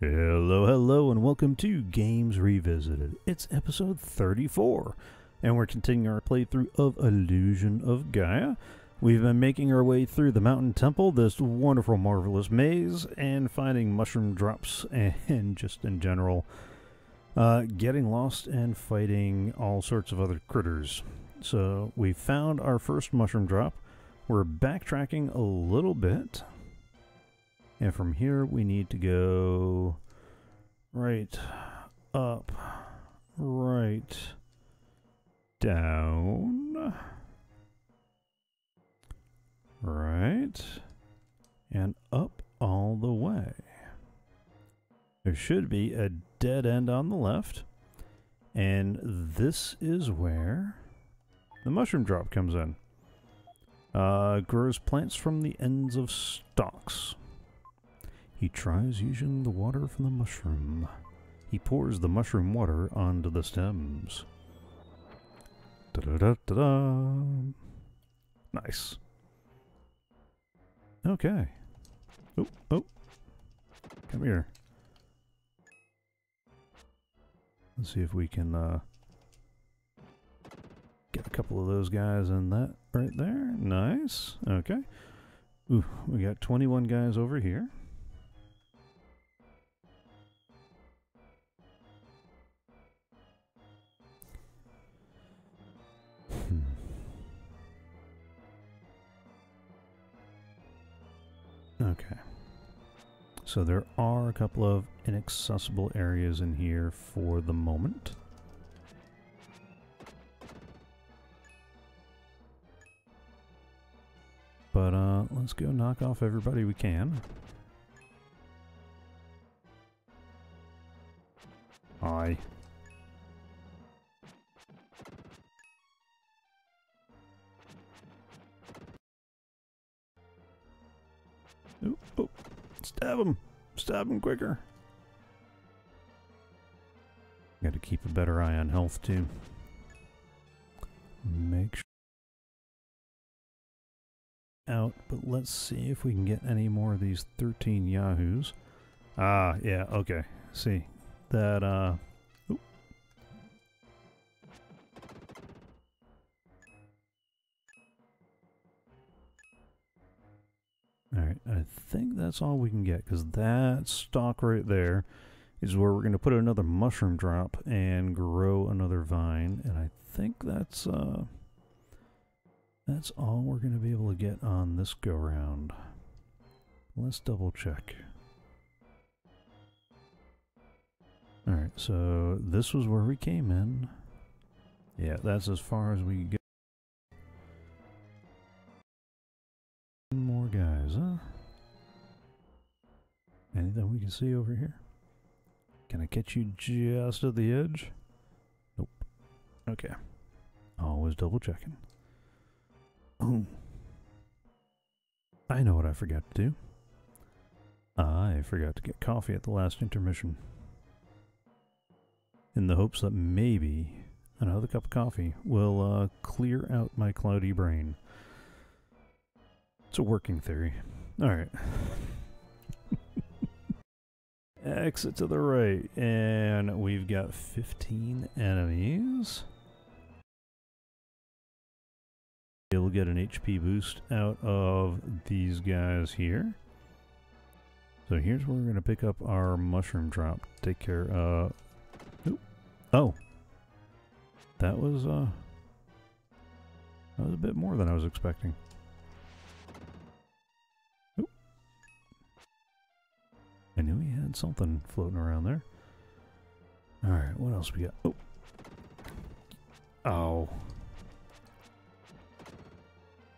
Hello, hello, and welcome to Games Revisited. It's episode 34, and we're continuing our playthrough of Illusion of Gaia. We've been making our way through the Mountain Temple, this wonderful, marvelous maze, and finding mushroom drops, and just in general, uh, getting lost and fighting all sorts of other critters. So, we found our first mushroom drop. We're backtracking a little bit. And from here, we need to go right up, right down, right, and up all the way. There should be a dead end on the left, and this is where the mushroom drop comes in. Uh, grows plants from the ends of stalks. He tries using the water from the mushroom. He pours the mushroom water onto the stems. Da da da da da. Nice. Okay. Oh, oh. Come here. Let's see if we can uh, get a couple of those guys in that right there. Nice. Okay. Ooh, we got 21 guys over here. So there are a couple of inaccessible areas in here for the moment. But uh, let's go knock off everybody we can. Aye. Stab him! Stab him quicker! Got to keep a better eye on health too. Make sure out, but let's see if we can get any more of these 13 yahoos. Ah, yeah, okay. See, that, uh... Alright, I think that's all we can get, because that stock right there is where we're going to put another mushroom drop and grow another vine, and I think that's, uh... That's all we're going to be able to get on this go round. Let's double check. Alright, so this was where we came in. Yeah, that's as far as we go. More guys, huh? Anything we can see over here? Can I catch you just at the edge? Nope. Okay. Always double checking. Oh. I know what I forgot to do. I forgot to get coffee at the last intermission. In the hopes that maybe another cup of coffee will uh, clear out my cloudy brain. It's a working theory. Alright. Exit to the right, and we've got 15 enemies. We'll get an HP boost out of these guys here. So here's where we're going to pick up our mushroom drop. Take care. Oop. Oh. That was, uh... That was a bit more than I was expecting. I knew he had something floating around there. Alright, what else we got? Oh. Oh.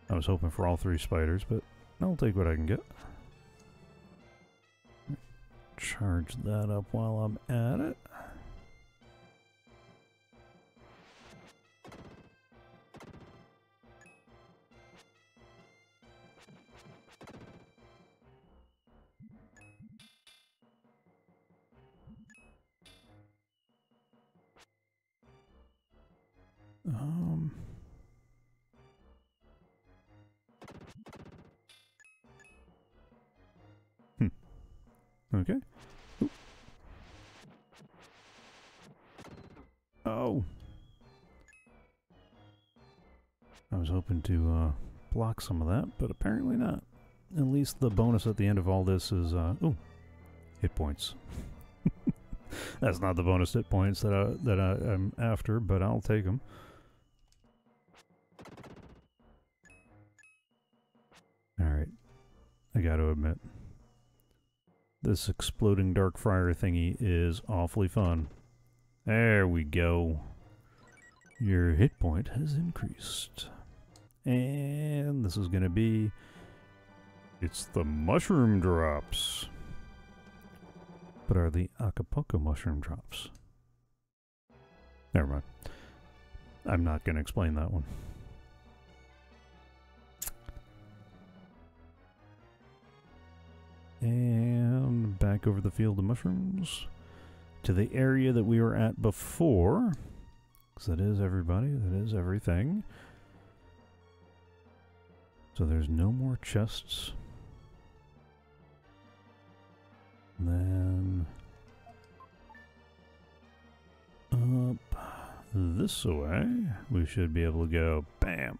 I was hoping for all three spiders, but I'll take what I can get. Charge that up while I'm at it. Um. Hmm. Okay. Oh. I was hoping to uh, block some of that, but apparently not. At least the bonus at the end of all this is, uh, ooh, hit points. That's not the bonus hit points that I, that I, am after, but I'll take them. This exploding dark friar thingy is awfully fun. There we go. Your hit point has increased. And this is going to be... It's the mushroom drops. But are the Acapulco mushroom drops? Never mind. I'm not going to explain that one. And back over the field of mushrooms to the area that we were at before. Because that is everybody, that is everything. So there's no more chests. then up this way, we should be able to go bam.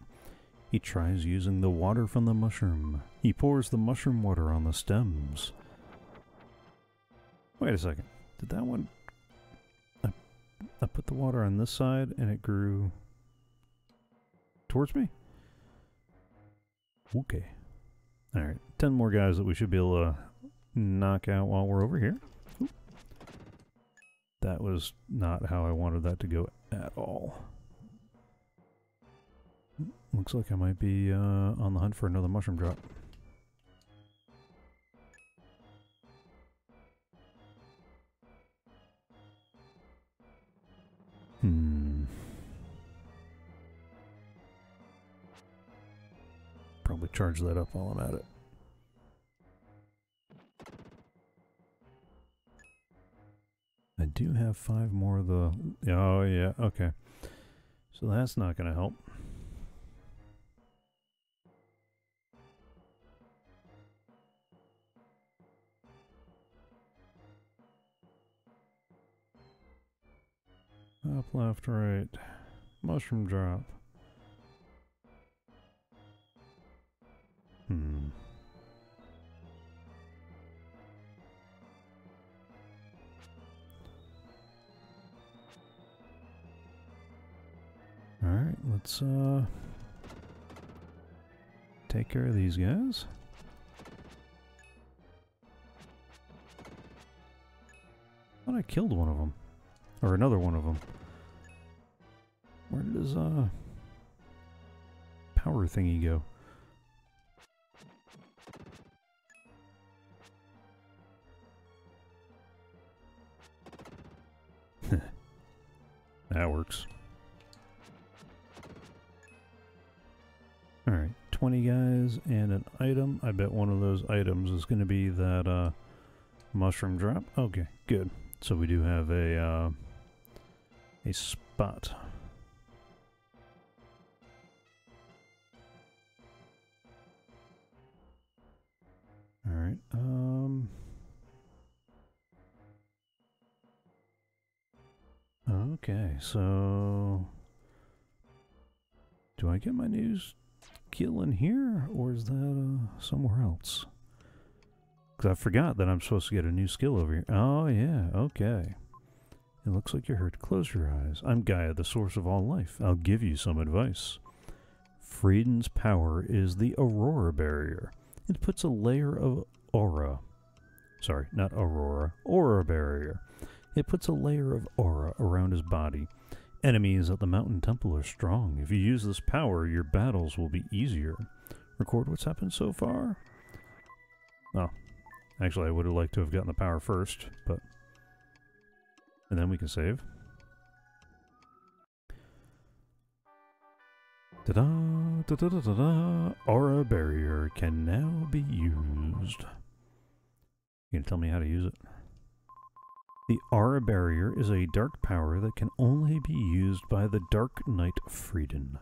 He tries using the water from the mushroom. He pours the mushroom water on the stems. Wait a second. Did that one... I, I put the water on this side and it grew towards me? Okay. Alright, 10 more guys that we should be able to knock out while we're over here. That was not how I wanted that to go at all. Looks like I might be uh, on the hunt for another mushroom drop. Hmm. Probably charge that up while I'm at it. I do have five more of the... Oh, yeah, okay. So that's not going to help. Up, left, right. Mushroom drop. Hmm. Alright, let's uh take care of these guys. I thought I killed one of them. Or another one of them. Where his, uh, power thingy go? that works. Alright, 20 guys and an item. I bet one of those items is going to be that, uh, mushroom drop. Okay, good. So we do have a, uh, a spot. Alright, um... Okay, so... Do I get my news kill in here, or is that uh, somewhere else? Because I forgot that I'm supposed to get a new skill over here. Oh, yeah, okay. It looks like you're hurt. Close your eyes. I'm Gaia, the source of all life. I'll give you some advice. Freedan's power is the Aurora Barrier. It puts a layer of aura. Sorry, not Aurora. Aura Barrier. It puts a layer of aura around his body. Enemies at the Mountain Temple are strong. If you use this power, your battles will be easier. Record what's happened so far? Oh. Actually, I would have liked to have gotten the power first, but and then we can save. Ta-da! Ta-da-da-da-da! Aura Barrier can now be used. You gonna tell me how to use it? The Aura Barrier is a dark power that can only be used by the Dark Knight Freedan.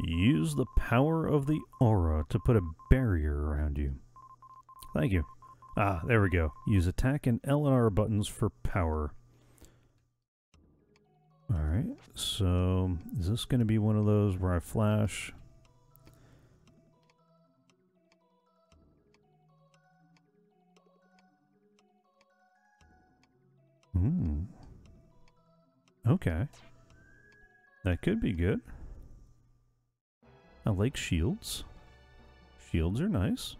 Use the power of the aura to put a barrier around you. Thank you. Ah, there we go. Use attack and L and R buttons for power. Alright, so is this going to be one of those where I flash? Hmm. Okay. That could be good. I like shields. Shields are nice.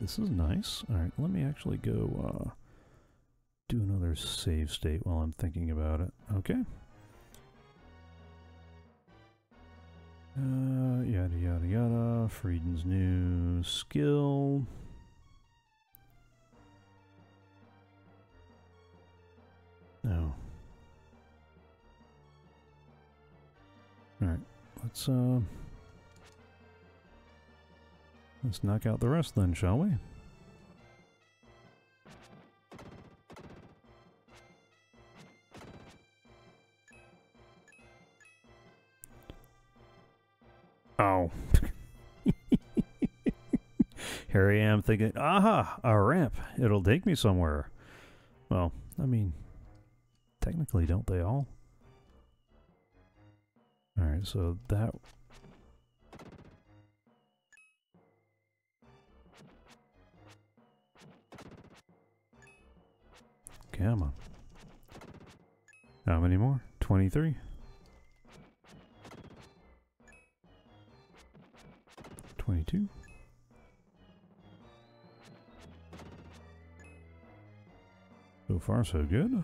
This is nice. Alright, let me actually go uh, do another save state while I'm thinking about it. Okay. Uh, yada yada yada. Freedan's new skill. No. Alright, let's uh let's knock out the rest then, shall we? Oh. Here I am thinking, aha, a ramp. It'll take me somewhere. Well, I mean, technically, don't they all? Alright, so that... Come on. How many more? 23. 22. So far, so good.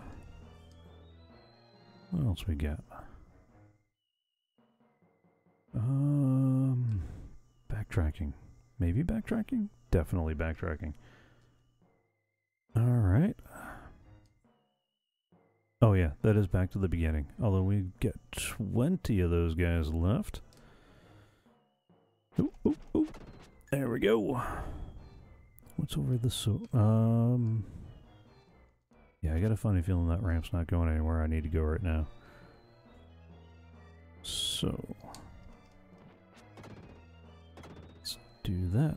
What else we got? Um, backtracking. Maybe backtracking? Definitely backtracking. Alright. Oh yeah, that is back to the beginning. Although we get 20 of those guys left. Ooh, ooh, ooh. There we go. What's over the so um Yeah, I got a funny feeling that ramp's not going anywhere I need to go right now. So let's do that.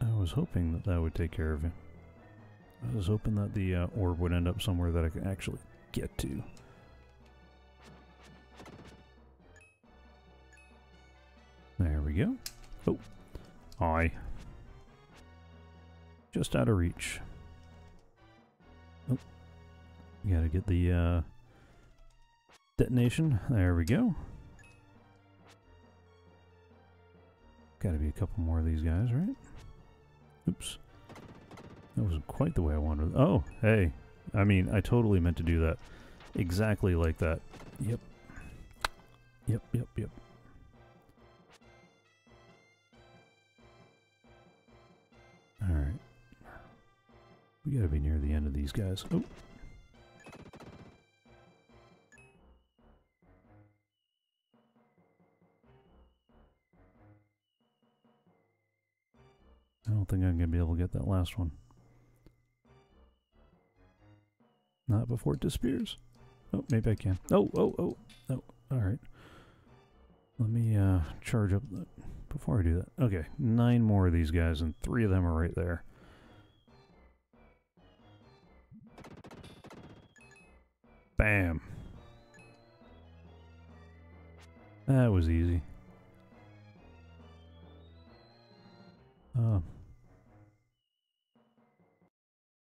I was hoping that that would take care of you. I was hoping that the uh, orb would end up somewhere that I could actually get to. There we go. Oh. I. Just out of reach. Oh. Gotta get the uh, detonation. There we go. Gotta be a couple more of these guys, right? Oops. That wasn't quite the way I wanted. Oh, hey. I mean, I totally meant to do that. Exactly like that. Yep. Yep, yep, yep. We gotta be near the end of these guys. Oh. I don't think I'm gonna be able to get that last one. Not before it disappears. Oh, maybe I can. Oh, oh, oh. Oh, alright. Let me uh, charge up before I do that. Okay, nine more of these guys, and three of them are right there. Bam. That was easy. Uh,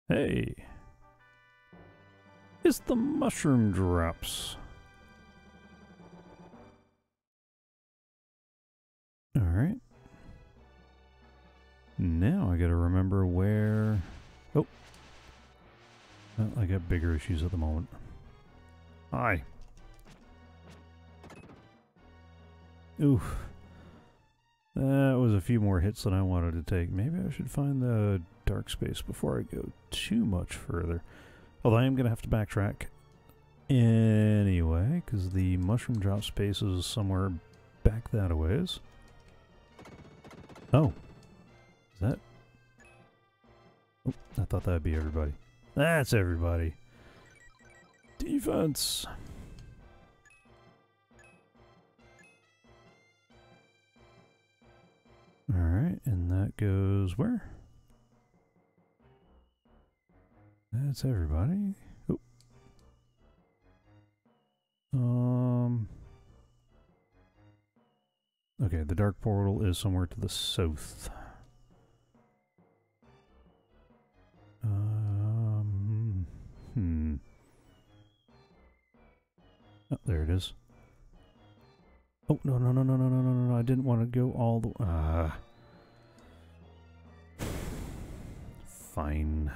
hey. It's the mushroom drops. Alright. Now I gotta remember where... Oh. I got bigger issues at the moment. Hi. Oof. That was a few more hits than I wanted to take. Maybe I should find the dark space before I go too much further. Although I am going to have to backtrack anyway, because the mushroom drop space is somewhere back that a ways. Oh. Is that... Oh, I thought that'd be everybody. That's everybody. Defense! Alright, and that goes where? That's everybody. Oh. Um. Okay, the dark portal is somewhere to the south. Oh, there it is. Oh no no no no no no no no! I didn't want to go all the. Ah. Fine.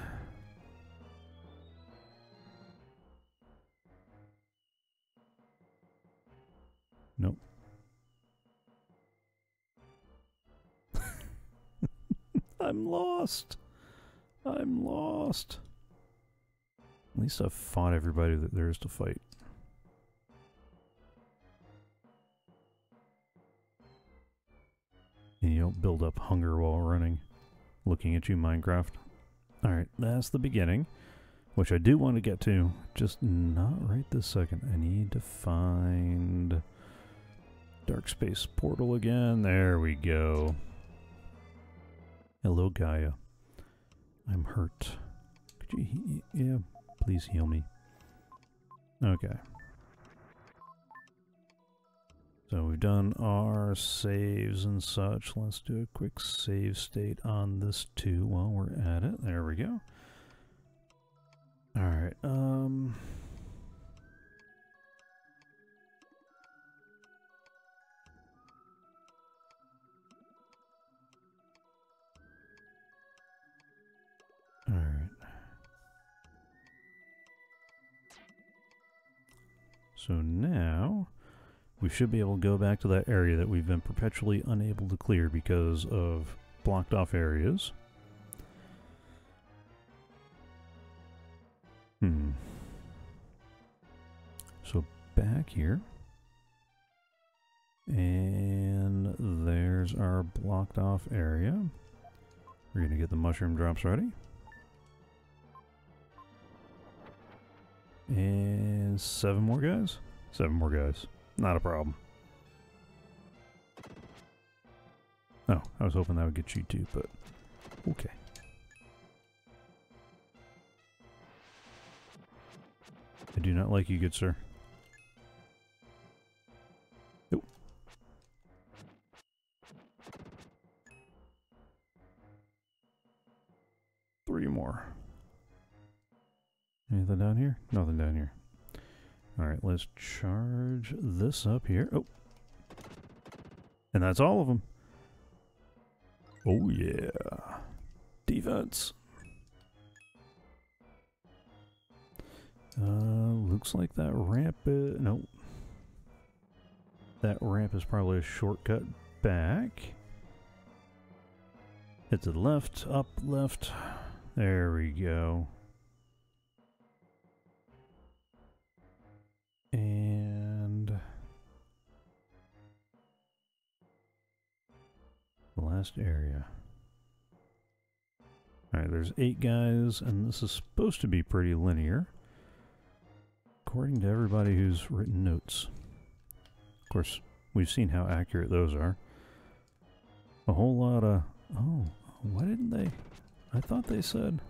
Nope. I'm lost. I'm lost. At least I've fought everybody that there is to fight. And you don't build up hunger while running. Looking at you, Minecraft. Alright, that's the beginning. Which I do want to get to, just not right this second. I need to find Dark Space Portal again. There we go. Hello, Gaia. I'm hurt. Could you, yeah, please heal me. Okay. So we've done our saves and such. Let's do a quick save state on this too while we're at it. There we go. Alright, um... Alright. So now we should be able to go back to that area that we've been perpetually unable to clear because of blocked off areas. Hmm. So back here. And there's our blocked off area. We're going to get the mushroom drops ready. And seven more guys? Seven more guys. Not a problem. Oh, I was hoping that would get you too, but okay. I do not like you, good sir. Nope. Three more. Anything down here? Nothing down here. Alright, let's charge this up here. Oh. And that's all of them. Oh yeah. Defense. Uh, looks like that ramp is... Nope. That ramp is probably a shortcut back. Hit to the left, up, left. There we go. And... The last area. Alright, there's eight guys, and this is supposed to be pretty linear according to everybody who's written notes. Of course, we've seen how accurate those are. A whole lot of... Oh, why didn't they... I thought they said...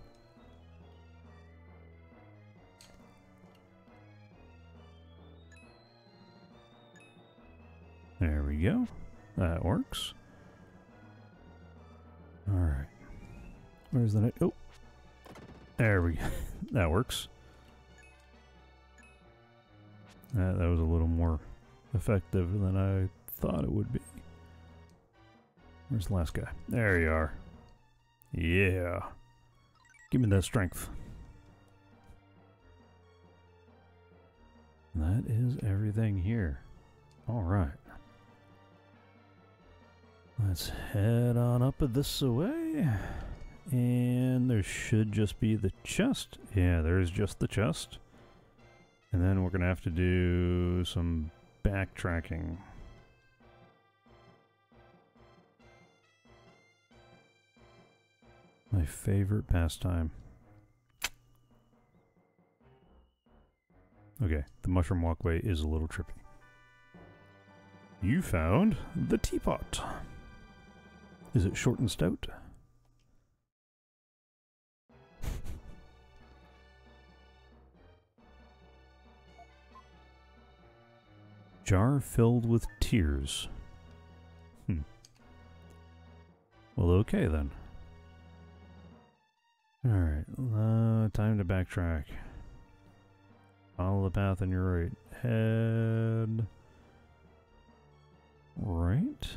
There we go. That works. Alright. Where's the... Oh! There we go. that works. Uh, that was a little more effective than I thought it would be. Where's the last guy? There you are. Yeah. Give me that strength. That is everything here. Alright. Let's head on up this way. And there should just be the chest. Yeah, there's just the chest. And then we're going to have to do some backtracking. My favorite pastime. Okay, the mushroom walkway is a little trippy. You found the teapot. Is it short and stout? Jar filled with tears. Hmm. Well, okay then. Alright, uh, time to backtrack. Follow the path on your right. Head... Right?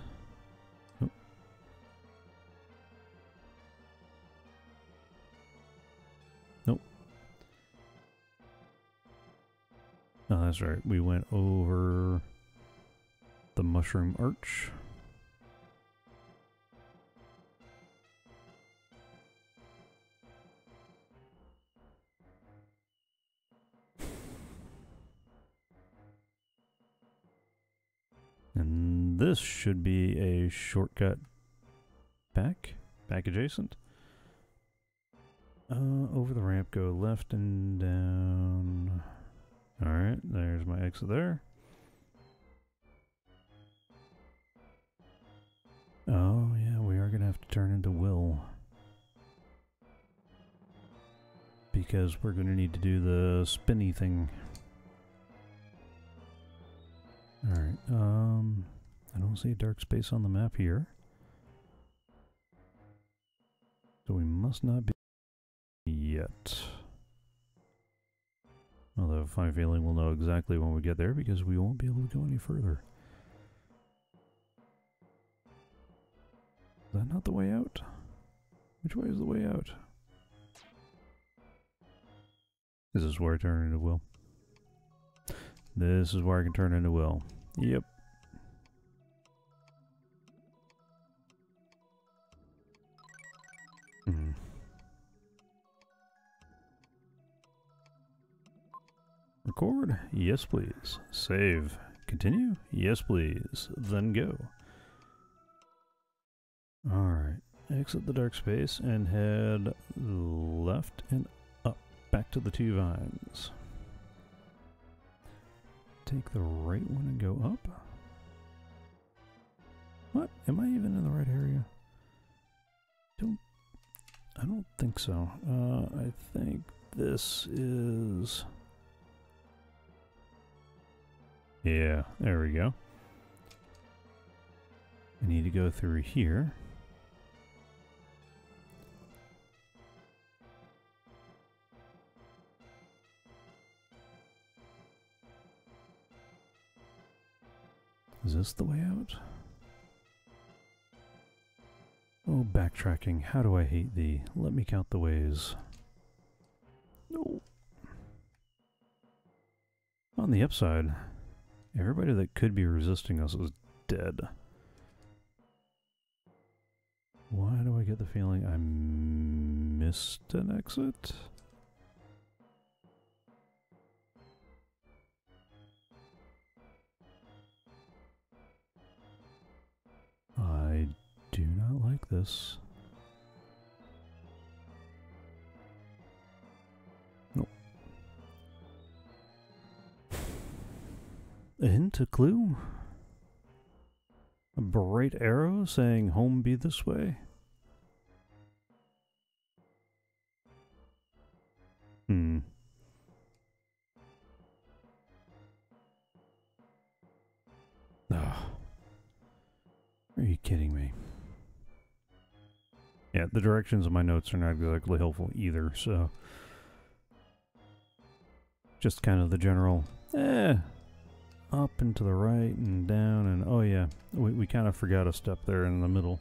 That's right. We went over the mushroom arch. And this should be a shortcut back, back adjacent. Uh, over the ramp, go left and down. Alright, there's my exit there. Oh, yeah, we are going to have to turn into Will. Because we're going to need to do the spinny thing. Alright, um, I don't see a dark space on the map here. So we must not be yet. Although, funny feeling we'll know exactly when we get there because we won't be able to go any further. Is that not the way out? Which way is the way out? This is where I turn into Will. This is where I can turn into Will. Yep. Record? Yes, please. Save. Continue? Yes, please. Then go. Alright. Exit the dark space and head left and up. Back to the two vines take the right one and go up? What? Am I even in the right area? Don't... I don't think so. Uh, I think this is... Yeah, there we go. I need to go through here. Is this the way out? Oh, backtracking, how do I hate thee? Let me count the ways. No. On the upside, everybody that could be resisting us is dead. Why do I get the feeling I missed an exit? I do not like this. A hint, a clue? A bright arrow saying home be this way? Hmm. Ah. Are you kidding me? Yeah, the directions of my notes are not exactly helpful either, so... Just kind of the general, eh, up and to the right and down and oh yeah, we, we kind of forgot a step there in the middle.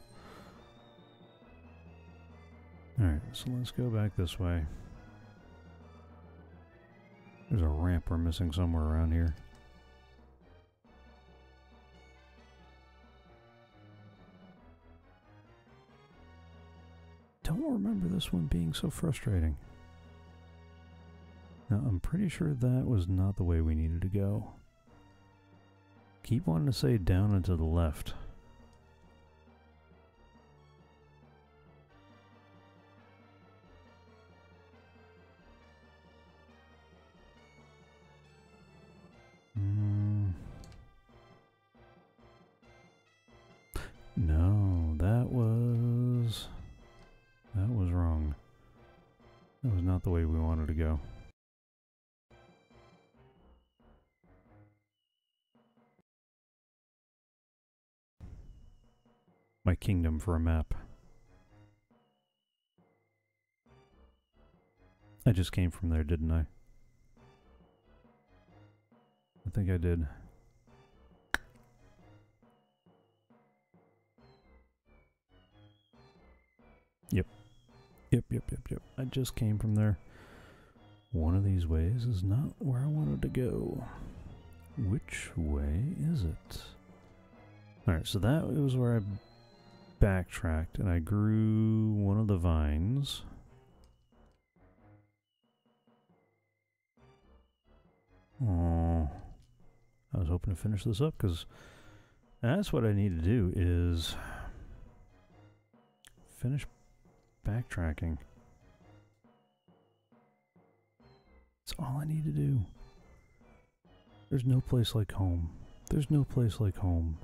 Alright, so let's go back this way. There's a ramp we're missing somewhere around here. don't remember this one being so frustrating. Now, I'm pretty sure that was not the way we needed to go. Keep wanting to say down and to the left. Mm. No, that was... That was wrong. That was not the way we wanted to go. My kingdom for a map. I just came from there, didn't I? I think I did. Yep. Yep, yep, yep, yep. I just came from there. One of these ways is not where I wanted to go. Which way is it? Alright, so that was where I backtracked and I grew one of the vines. Oh, I was hoping to finish this up because that's what I need to do is finish backtracking. That's all I need to do. There's no place like home. There's no place like home.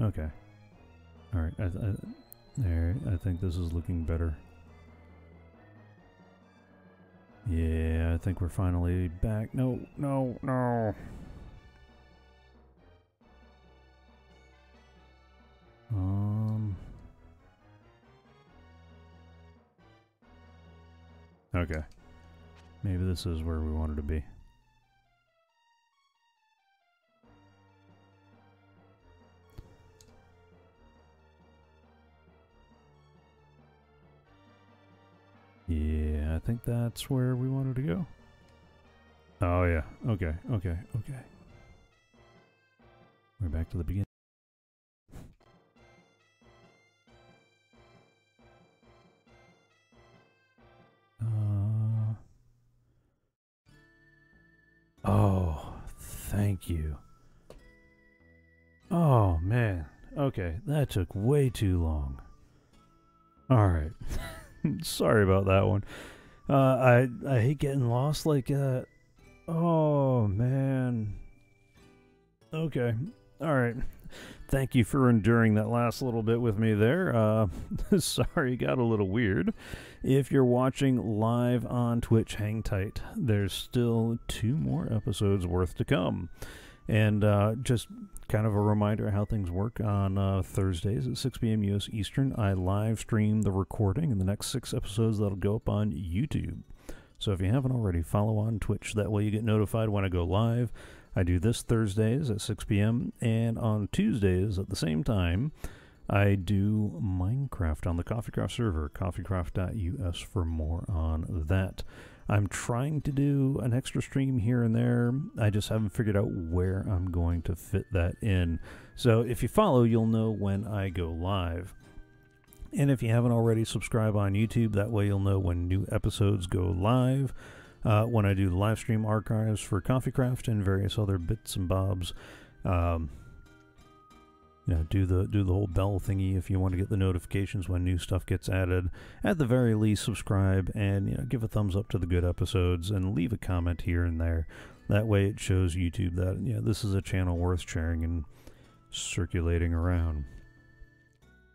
Okay. Alright, I, I, there, I think this is looking better. Yeah, I think we're finally back. No, no, no. Um. Okay. Maybe this is where we wanted to be. That's where we wanted to go. Oh yeah. Okay, okay, okay. We're back to the beginning. Uh, oh, thank you. Oh, man. Okay, that took way too long. Alright. Sorry about that one. Uh, I I hate getting lost like that. Oh man. Okay. All right. Thank you for enduring that last little bit with me there. Uh, sorry, got a little weird. If you're watching live on Twitch, hang tight. There's still two more episodes worth to come. And uh, just kind of a reminder how things work on uh, Thursdays at 6 p.m. U.S. Eastern. I live stream the recording and the next six episodes that'll go up on YouTube. So if you haven't already, follow on Twitch. That way you get notified when I go live. I do this Thursdays at 6 p.m. and on Tuesdays at the same time. I do Minecraft on the CoffeeCraft server, coffeecraft.us for more on that. I'm trying to do an extra stream here and there. I just haven't figured out where I'm going to fit that in. So if you follow, you'll know when I go live. And if you haven't already, subscribe on YouTube. That way you'll know when new episodes go live. Uh, when I do live stream archives for CoffeeCraft and various other bits and bobs. Um, you know, do the do the whole bell thingy if you want to get the notifications when new stuff gets added. At the very least, subscribe and you know give a thumbs up to the good episodes and leave a comment here and there. That way, it shows YouTube that you know this is a channel worth sharing and circulating around.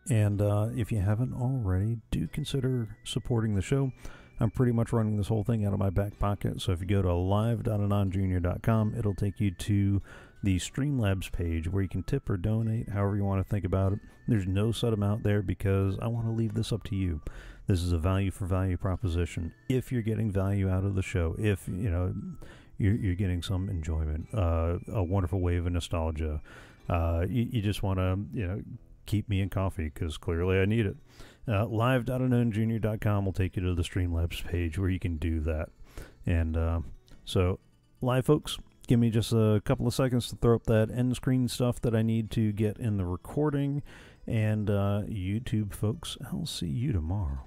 And uh, if you haven't already, do consider supporting the show. I'm pretty much running this whole thing out of my back pocket. So if you go to live.anonjr.com, it'll take you to the Streamlabs page where you can tip or donate, however you want to think about it. There's no set amount there because I want to leave this up to you. This is a value for value proposition. If you're getting value out of the show, if you know you're, you're getting some enjoyment, uh, a wonderful wave of nostalgia, uh, you, you just want to you know keep me in coffee because clearly I need it. Uh, live.anonjr.com will take you to the Streamlabs page where you can do that. And uh, so, live folks, give me just a couple of seconds to throw up that end screen stuff that I need to get in the recording. And uh, YouTube folks, I'll see you tomorrow.